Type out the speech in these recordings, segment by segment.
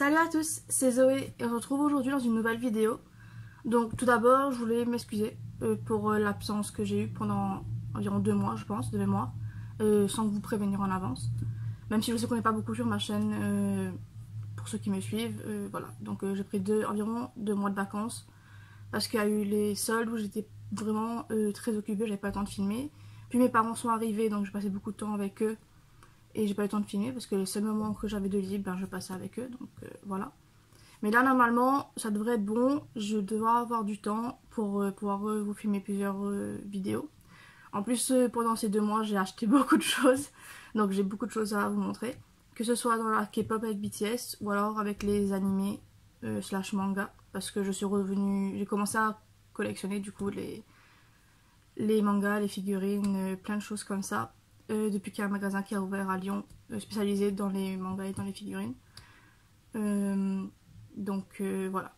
Salut à tous, c'est Zoé et on se retrouve aujourd'hui dans une nouvelle vidéo. Donc tout d'abord je voulais m'excuser euh, pour euh, l'absence que j'ai eue pendant environ deux mois je pense, de mémoire, euh, sans vous prévenir en avance. Même si je sais qu'on pas beaucoup sur ma chaîne, pour ceux qui me suivent, voilà. Donc j'ai pris environ deux mois de vacances parce qu'il y a eu les soldes où j'étais vraiment très occupée, j'avais pas le temps de filmer. Puis mes parents sont arrivés donc j'ai passé beaucoup de temps avec eux et j'ai pas eu le temps de filmer parce que les seuls moments que j'avais de libre, ben, je passais avec eux, donc euh, voilà. Mais là, normalement, ça devrait être bon. Je devrais avoir du temps pour euh, pouvoir euh, vous filmer plusieurs vidéos. En plus, pendant ces deux mois, j'ai acheté beaucoup de choses. Donc j'ai beaucoup de choses à vous montrer. Que ce soit dans la K-pop avec BTS ou alors avec les animés slash manga. Parce que je suis revenue... J'ai commencé à collectionner du coup les, les mangas, les figurines, plein de choses comme ça. Euh, depuis qu'il y a un magasin qui a ouvert à Lyon euh, spécialisé dans les mangas et dans les figurines. Euh, donc voilà,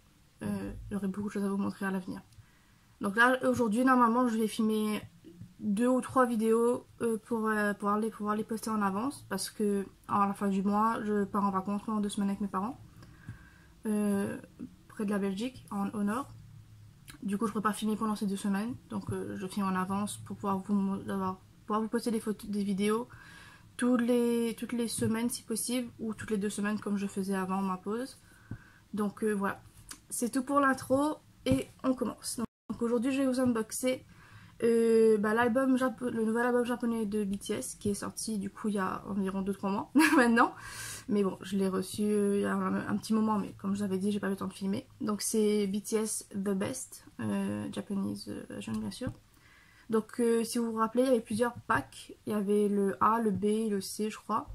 j'aurai beaucoup de choses à vous montrer à l'avenir. Donc là aujourd'hui normalement je vais filmer deux ou trois vidéos pour pouvoir, les, pouvoir les poster en avance parce que à la fin du mois je pars en vacances pendant deux semaines avec mes parents près de la Belgique en, au nord. Du coup je ne peux pas filmer pendant ces deux semaines donc je filme en avance pour pouvoir vous avoir vous poster des photos, des vidéos toutes les, toutes les semaines si possible ou toutes les deux semaines comme je faisais avant ma pause. Donc euh, voilà, c'est tout pour l'intro et on commence. Donc, aujourd'hui je vais vous unboxer euh, bah, l'album le nouvel album japonais de BTS qui est sorti du coup il y a environ 2-3 mois maintenant. Mais bon, je l'ai reçu euh, il y a un, petit moment, mais comme je vous avais dit, j'ai pas eu le temps de filmer. Donc c'est BTS The Best, Japanese version bien sûr. Donc euh, si vous vous rappelez, il y avait plusieurs packs. Il y avait le A, le B, le C je crois.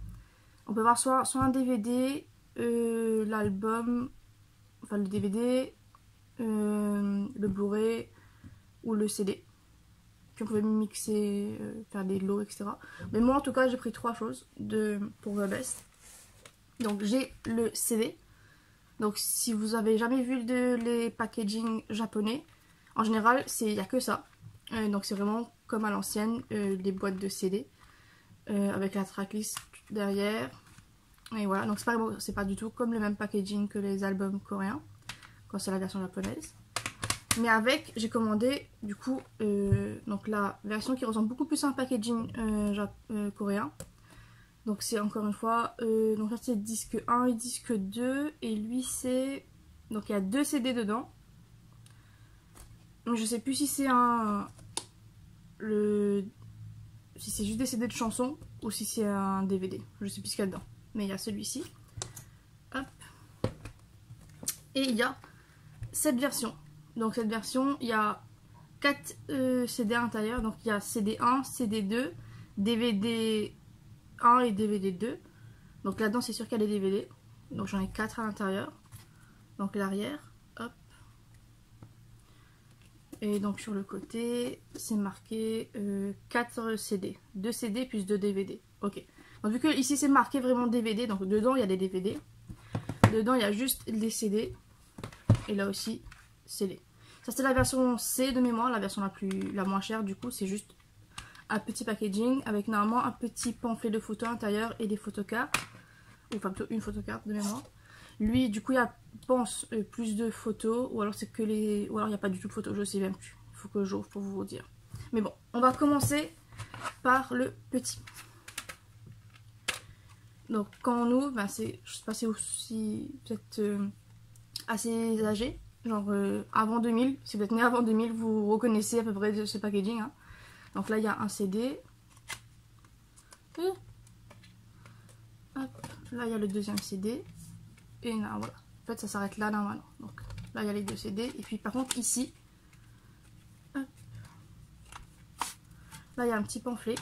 On peut voir soit, soit un DVD, euh, l'album, enfin le DVD, euh, le Blu-ray ou le CD. Puis on pouvait mixer, faire des lots, etc. Mais moi en tout cas j'ai pris trois choses de, pour The Best. Donc j'ai le CD. Donc si vous avez jamais vu les packaging japonais, en général il n'y a que ça. Euh, donc c'est vraiment comme à l'ancienne, euh, des boîtes de CD euh, avec la tracklist derrière. Et voilà, donc c'est pas, du tout comme le même packaging que les albums coréens, quand c'est la version japonaise. Mais avec, j'ai commandé du coup donc la version qui ressemble beaucoup plus à un packaging coréen. Donc c'est encore une fois, donc là c'est disque 1 et disque 2 et lui c'est, donc il y a deux CD dedans. Je sais plus si c'est un, le si c'est juste des CD de chansons ou si c'est un DVD. Je sais plus ce qu'il y a dedans. Mais il y a celui-ci. Hop. Et il y a cette version. Donc cette version, il y a 4 euh, CD à l'intérieur. Donc il y a CD1, CD2, DVD 1 et DVD 2. Donc là-dedans, c'est sûr qu'il y a des DVD. Donc j'en ai 4 à l'intérieur. Donc l'arrière. Et donc sur le côté, c'est marqué 4 euh, CD. 2 CD plus 2 DVD. Ok. Donc vu que ici c'est marqué vraiment DVD, donc dedans il y a des DVD. Dedans il y a juste les CD. Et là aussi, CD. Ça c'est la version C de mémoire, la version la, plus, la moins chère du coup. C'est juste un petit packaging avec normalement un petit pamphlet de photos à et des photocards. Ou enfin plutôt une photocarte de mémoire. Lui, du coup, il pense, euh, plus de photos. Ou alors c'est que les... Ou alors il n'y a pas du tout de photos, je sais même plus. Il faut que j'ouvre pour vous dire. Mais bon, on va commencer par le petit. Donc quand on ouvre, ben, c'est, sais pas si vous êtes euh, assez âgé, genre euh, avant 2000, si vous êtes né avant 2000, vous reconnaissez à peu près ce packaging. Hein. Donc là il y a un CD. Là il y a le deuxième CD et là, voilà. En fait, ça s'arrête là normalement. Donc là, il y a les deux CD. Et puis par contre, ici, là, il y a un petit pamphlet.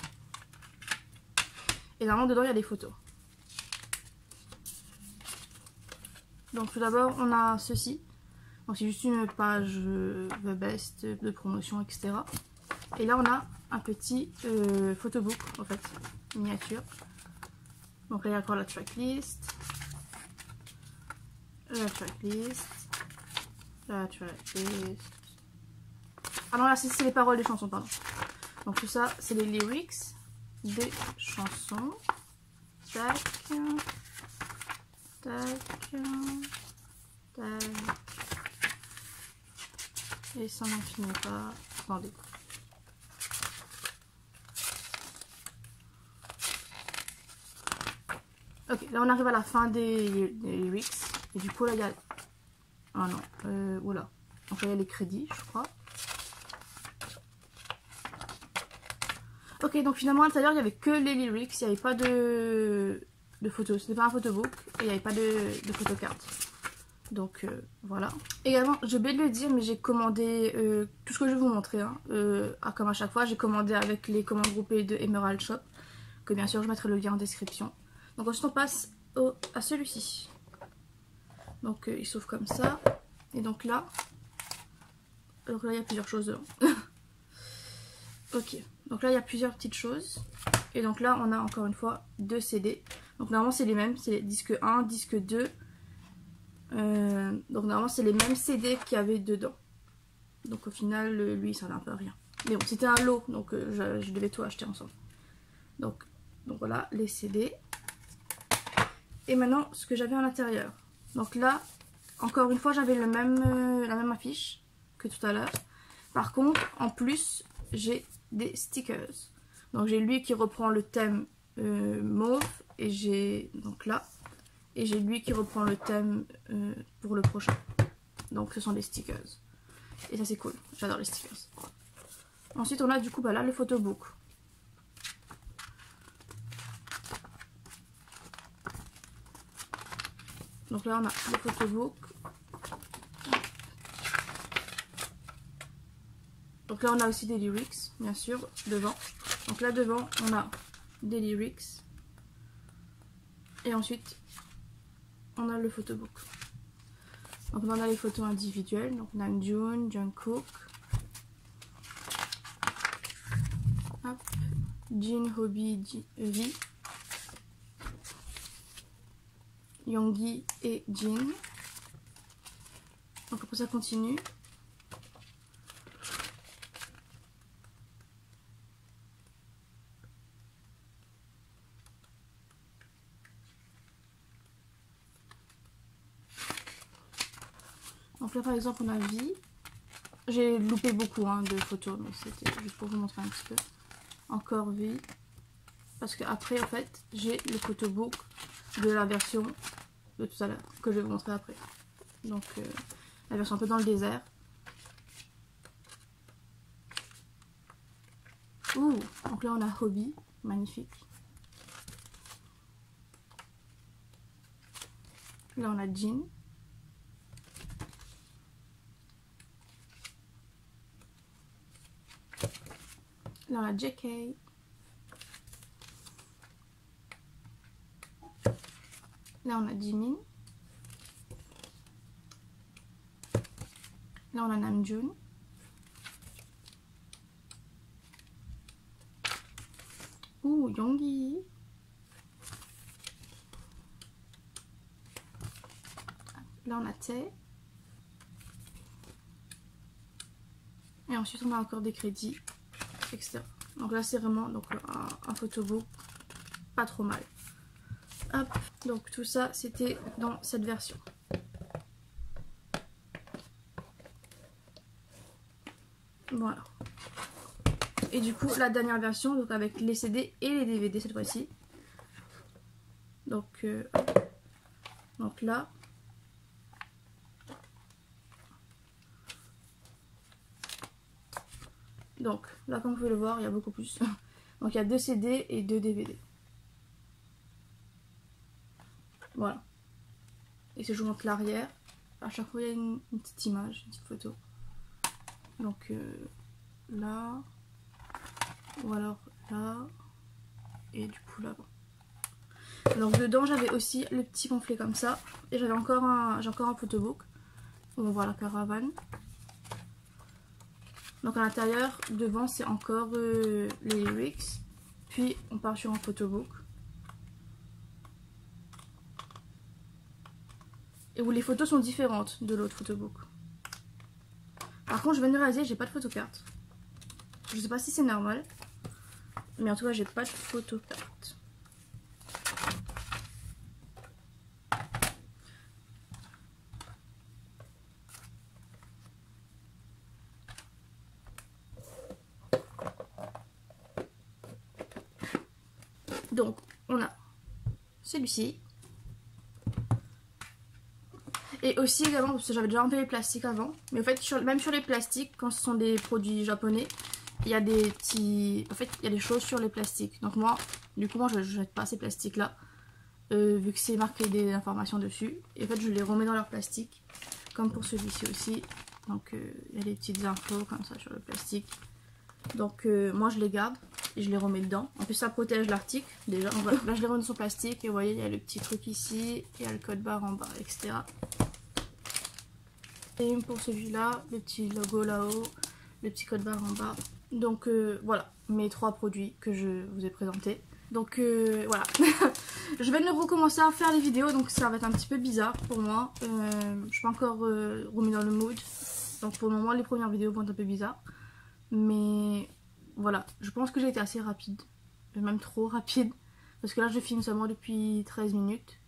Et normalement, dedans, il y a des photos. Donc tout d'abord, on a ceci. Donc c'est juste une page euh, The Best de promotion, etc. Et là, on a un petit euh, photobook, en fait, miniature. Donc là, il y a encore la tracklist tracklist, la tracklist. Ah non, là, c'est les paroles des chansons, pardon. Donc tout ça, c'est les lyrics des chansons. Tac. Tac. Tac. Et ça n'en finit pas. Attendez. Ok, là on arrive à la fin des lyrics. Et du coup là il y a... Ah non, euh, oula. Donc là il y a les crédits je crois. Ok, donc finalement à l'intérieur il n'y avait que les lyrics, il n'y avait pas de, de photos. C'était pas un photobook et il n'y avait pas de, de photocarte. Donc euh, voilà. Également, j'ai oublié de le dire, mais j'ai commandé euh, tout ce que je vais vous montrer. Hein, euh, comme à chaque fois, j'ai commandé avec les commandes groupées de Emerald Shop. Que bien sûr, je mettrai le lien en description. Donc ensuite on passe à celui-ci. Donc euh, il s'ouvre comme ça. Et donc là, alors là il y a plusieurs choses dedans. ok, donc là il y a plusieurs petites choses. Et donc là on a encore une fois deux CD. Donc normalement c'est les mêmes, c'est disque 1, disque 2. Euh, donc normalement c'est les mêmes CD qu'il y avait dedans. Donc au final lui ça n'a un peu rien. Mais bon c'était un lot donc euh, je, je devais tout acheter ensemble. Donc, donc voilà les CD. Et maintenant, ce que j'avais à l'intérieur. Donc là, encore une fois, j'avais euh, la même affiche que tout à l'heure. Par contre, en plus, j'ai des stickers. Donc j'ai lui qui reprend le thème euh, mauve et j'ai donc là et j'ai lui qui reprend le thème euh, pour le prochain. Donc ce sont des stickers. Et ça c'est cool, j'adore les stickers. Ensuite on a du coup bah là le photobook. Donc là on a le photobook. Donc là on a aussi des lyrics, bien sûr, devant. Donc là devant on a des lyrics. Et ensuite on a le photobook. Donc on a les photos individuelles. Donc on a June, Jungkook. Hop. Jin, Hobby, V. Yonggi et Jin. Donc après ça continue. Donc là par exemple on a vie. J'ai loupé beaucoup hein, de photos, mais c'était juste pour vous montrer un petit peu. Encore vie. Parce que après en fait j'ai le photobook de la version de tout à l'heure que je vais vous montrer après. Donc euh, la version un peu dans le désert. Ouh, donc là on a Hobby, magnifique. Là on a Jean. Là on a JK. Là, on a Jimin. Là, on a Namjoon. Ouh, Yonggi. Là, on a Tae. Et ensuite, on a encore des crédits, etc. Donc là, c'est vraiment un, un pas trop mal. Donc tout ça c'était dans cette version. Voilà. Et du coup la dernière version, donc avec les CD et les DVD cette fois-ci. Donc, euh, donc là. Donc là comme vous pouvez le voir, il y a beaucoup plus. Donc il y a deux CD et deux DVD. Voilà. Je vous montre l'arrière, à chaque fois il y a une, petite image, une petite photo. Donc euh, là, ou alors là, et du coup là-bas. Donc dedans j'avais aussi le petit pamphlet comme ça, et j'avais encore un, j'ai encore un photobook. On va voir la caravane. Donc à l'intérieur, devant c'est encore euh, les lyrics, puis on part sur un photobook. et où les photos sont différentes de l'autre photobook. Par contre, je viens de réaliser, j'ai pas de photocarte. Je sais pas si c'est normal, mais en tout cas, j'ai pas de photocarte. Donc, on a celui-ci, et aussi également, parce que j'avais déjà enlevé les plastiques avant, mais en fait, même sur les plastiques, quand ce sont des produits japonais, il y a des petits... En fait, il y a des choses sur les plastiques. Donc moi, du coup, moi, je ne jette pas ces plastiques-là, euh, vu que c'est marqué des informations dessus. Et en fait, je les remets dans leur plastique, comme pour celui-ci aussi. Donc, euh, il y a des petites infos comme ça sur le plastique. Donc, euh, moi, je les garde et je les remets dedans. En plus, ça protège l'article, déjà. Là, je les remets dans son plastique et vous voyez, il y a le petit truc ici, il y a le code barre en bas, etc. Et pour celui-là, le petit logo là-haut, le petit code barre en bas. Donc euh, voilà, mes trois produits que je vous ai présentés. Donc euh, voilà, je vais recommencer à faire les vidéos, donc ça va être un petit peu bizarre pour moi. Euh, je suis pas encore remis dans le mood, donc pour le moment les premières vidéos vont être un peu bizarres. Mais voilà, je pense que j'ai été assez rapide, même trop rapide. Parce que là je filme seulement depuis 13 minutes,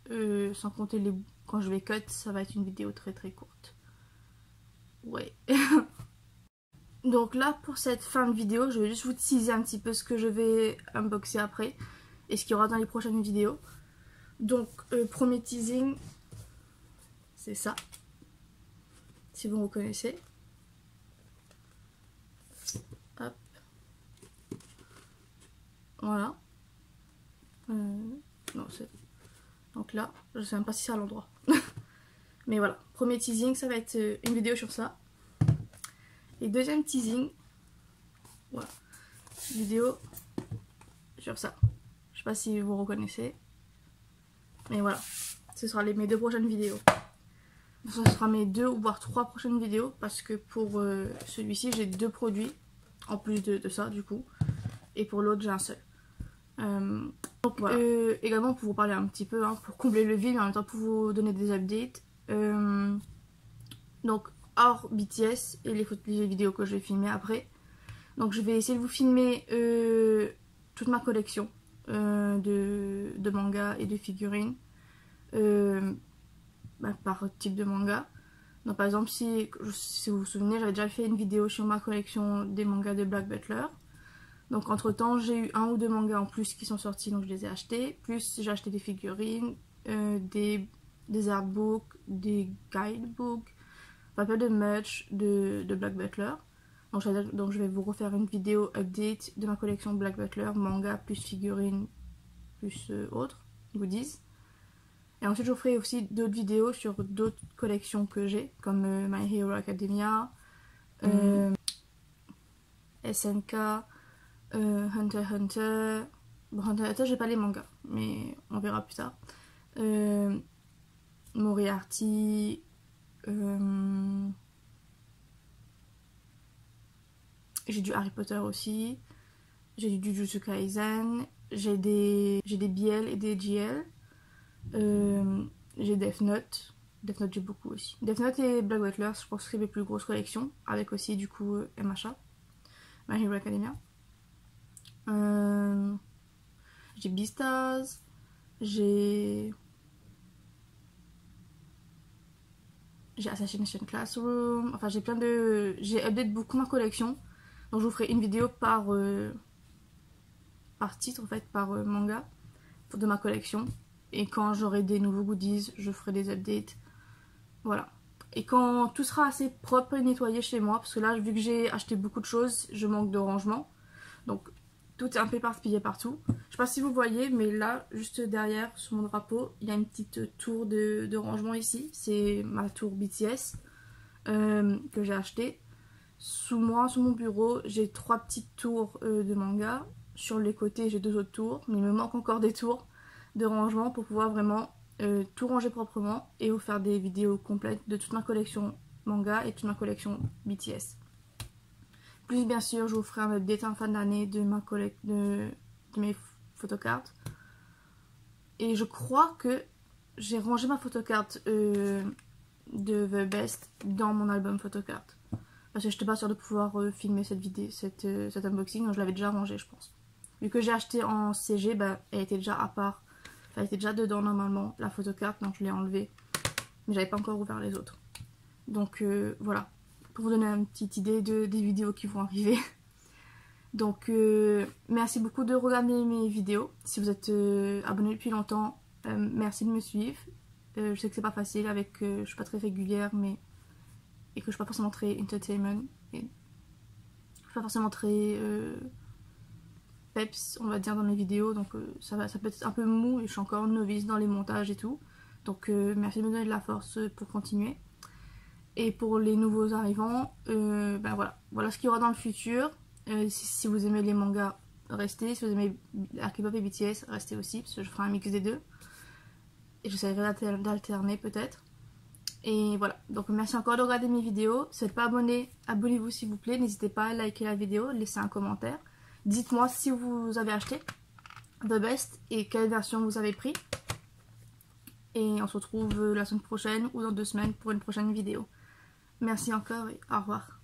sans compter les... quand je vais cut, ça va être une vidéo très très courte. Ouais. Donc là, pour cette fin de vidéo, je vais juste vous teaser un petit peu ce que je vais unboxer après et ce qu'il y aura dans les prochaines vidéos. Donc, euh, premier teasing, c'est ça. Si vous reconnaissez. Hop. Voilà. Euh, non, c'est... Donc là, je sais même pas si c'est à l'endroit. Mais voilà, premier teasing, ça va être euh, une vidéo sur ça. Et deuxième teasing, voilà, vidéo sur ça. Je sais pas si vous reconnaissez. Mais voilà, ce sera les, mes deux prochaines vidéos. Ce sera mes deux ou voire trois prochaines vidéos parce que pour euh, celui-ci j'ai deux produits en plus de, ça du coup. Et pour l'autre j'ai un seul. Euh, donc, voilà. également pour vous parler un petit peu, hein, pour combler le vide mais en même temps pour vous donner des updates. Euh, donc hors BTS et les, vidéos que je vais filmer après. Donc je vais essayer de vous filmer euh, toute ma collection euh, de, de mangas et de figurines bah, par type de manga. Donc par exemple si, si vous vous souvenez j'avais déjà fait une vidéo sur ma collection des mangas de Black Butler. Donc entre temps j'ai eu un ou deux mangas en plus qui sont sortis donc je les ai achetés. Plus j'ai acheté des figurines, des des artbooks, des guidebooks, pas peu de merch de, Black Butler. Donc je, donc je vais vous refaire une vidéo update de ma collection Black Butler, manga plus figurines plus euh, autres goodies. Et ensuite je vous ferai aussi d'autres vidéos sur d'autres collections que j'ai, comme euh, My Hero Academia, euh, SNK, Hunter Hunter. Bon, Hunter Hunter, j'ai pas les mangas, mais on verra plus tard. Moriarty. Euh, j'ai du Harry Potter aussi. J'ai du Jujutsu Kaisen. J'ai des, des BL et des GL. Euh, j'ai Death Note. Death Note j'ai beaucoup aussi. Death Note et Black Butler, je pense que c'est mes plus grosses collections. Avec aussi du coup euh, MHA. My Hero Academia. j'ai Beastars. J'ai j'ai Assassination Classroom, enfin j'ai plein de... J'ai update beaucoup ma collection, donc je vous ferai une vidéo par, euh, par titre en fait, par euh, manga de ma collection. Et quand j'aurai des nouveaux goodies, je ferai des updates. Voilà. Et quand tout sera assez propre et nettoyé chez moi, parce que là vu que j'ai acheté beaucoup de choses, je manque de rangement. Donc tout est un peu éparpillé partout. Je sais pas si vous voyez, mais là, juste derrière, sur mon drapeau, il y a une petite tour de, rangement ici. C'est ma tour BTS euh, que j'ai acheté. Sous moi, sous mon bureau, j'ai trois petites tours euh, de manga. Sur les côtés, j'ai deux autres tours, mais il me manque encore des tours de rangement pour pouvoir vraiment euh, tout ranger proprement et vous faire des vidéos complètes de toute ma collection manga et toute ma collection BTS. Plus bien sûr, je vous ferai un update en fin d'année de ma collecte de, mes photocartes. Et je crois que j'ai rangé ma photocarte euh, de The Best dans mon album photocarte. Parce que je n'étais pas sûre de pouvoir euh, filmer cette vidéo, cette, euh, cet unboxing, donc je l'avais déjà rangé je pense. Vu que j'ai acheté en CG, bah, elle était déjà à part. elle était déjà dedans normalement, la photocarte, donc je l'ai enlevée. Mais j'avais pas encore ouvert les autres. Donc voilà pour vous donner une petite idée de, des vidéos qui vont arriver. Donc euh, merci beaucoup de regarder mes vidéos. Si vous êtes euh, abonné depuis longtemps, euh, merci de me suivre. je sais que c'est pas facile avec je suis pas très régulière mais et que je suis pas forcément très entertainment et je suis pas forcément très peps on va dire dans mes vidéos donc ça va ça peut être un peu mou et je suis encore novice dans les montages et tout. Donc merci de me donner de la force pour continuer. Et pour les nouveaux arrivants, ben voilà, voilà ce qu'il y aura dans le futur. Euh, si, vous aimez les mangas, restez. Si vous aimez Arkipop et BTS, restez aussi, parce que je ferai un mix des deux. Et j'essaierai d'alterner peut-être. Et voilà, donc merci encore de regarder mes vidéos. Si vous n'êtes pas abonné, abonnez-vous s'il vous plaît. N'hésitez pas à liker la vidéo, laisser un commentaire. Dites-moi si vous avez acheté The Best et quelle version vous avez pris. Et on se retrouve la semaine prochaine ou dans deux semaines pour une prochaine vidéo. Merci encore et au revoir.